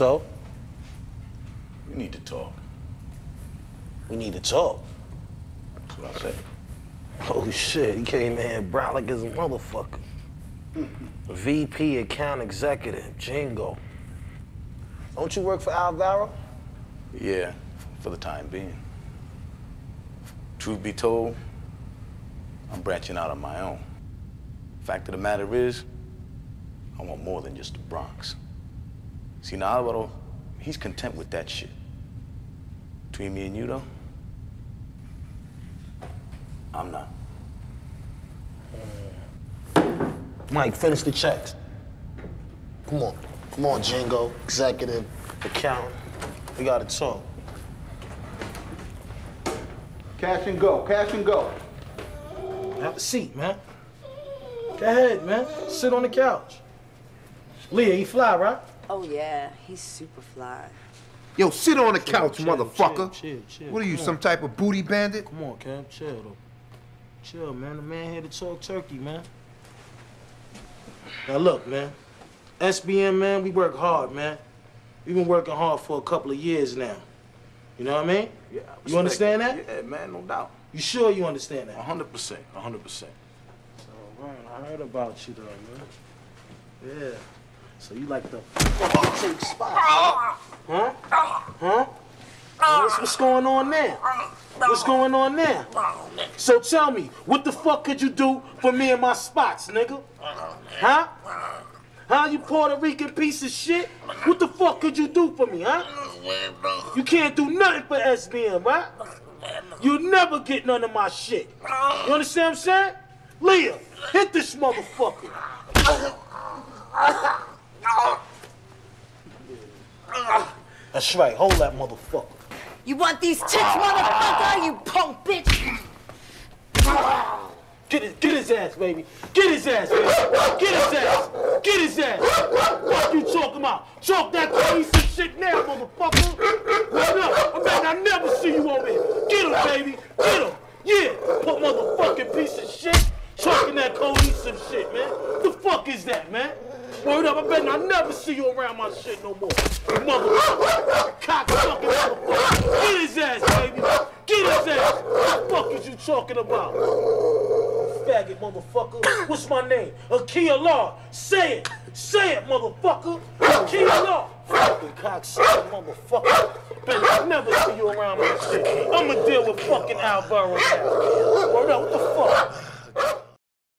So, We need to talk. we need to talk. That's what I said. Oh shit, he came in here brown like his motherfucker. VP account executive, Jingo. Don't you work for Alvaro? Yeah, for the time being. Truth be told, I'm branching out on my own. Fact of the matter is, I want more than just the Bronx. See, now Alvaro, he's content with that shit. Between me and you, though, I'm not. Mike, finish the checks. Come on. Come on, Jingo, executive, accountant. We gotta talk. Cash and go, cash and go. Have a seat, man. Go ahead, man. Sit on the couch. Leah, you fly, right? Oh yeah, he's super fly. Yo, sit on the couch, chill, motherfucker. chill, chill, chill. What are you, Come some on. type of booty bandit? Come on, Cam. Chill, though. Chill, man. The man here to talk turkey, man. Now, look, man. SBM, man, we work hard, man. We've been working hard for a couple of years now. You know what I mean? Yeah, You understand that? Yeah, man, no doubt. You sure you understand that? 100%, 100%. So, man, I heard about you, though, man. Yeah. So you like the fucking take spots, huh? Huh? What's, what's going on there? What's going on there? So tell me, what the fuck could you do for me and my spots, nigga? Huh? Huh, you Puerto Rican piece of shit? What the fuck could you do for me, huh? You can't do nothing for SBM, right? You'll never get none of my shit. You understand what I'm saying? Leah, hit this motherfucker. That's right, hold that motherfucker. You want these tits, motherfucker? You punk bitch! Get his, get his ass, baby. Get his ass, baby. Get his ass. Get his ass. What you talking about? Talk that crazy shit now, motherfucker. What up? I bet I never see you over here. Get him, baby. Get him. Yeah, put motherfucking piece of shit. Talking that cohesive shit, man. The fuck is that, man? Word up, I bet I never see you around my shit no more. Motherfucker. Cocksucking motherfucker. Get his ass, baby. Get his ass. What the fuck is you talking about? Faggot, motherfucker. What's my name? Akia Law. Say it. Say it, motherfucker. Akia Law. Fucking cocksucker, motherfucker. I never see you around shit. I'ma deal with fucking Alvaro now. Word up, what the fuck?